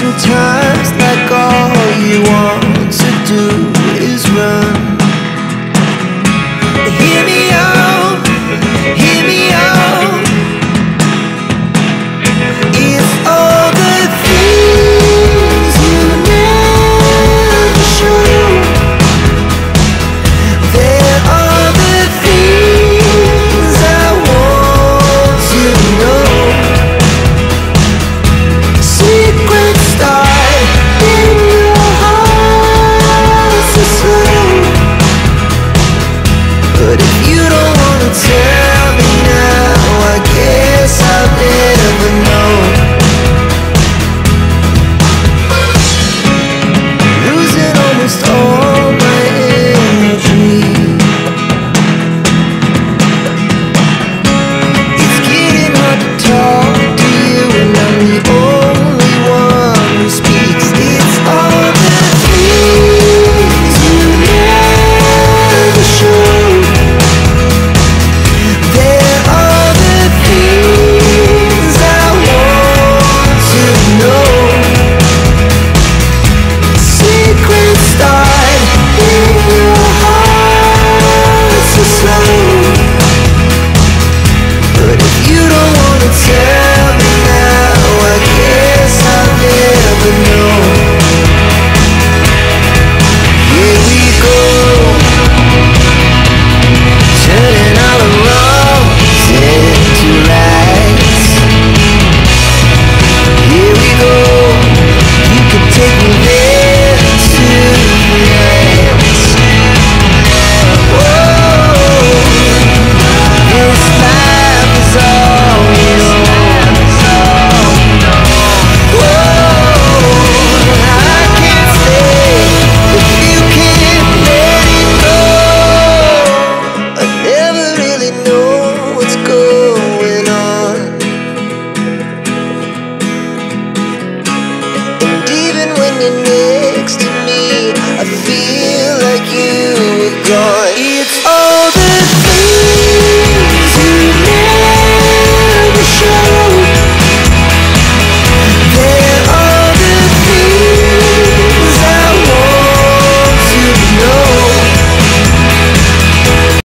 sometimes like all you in me.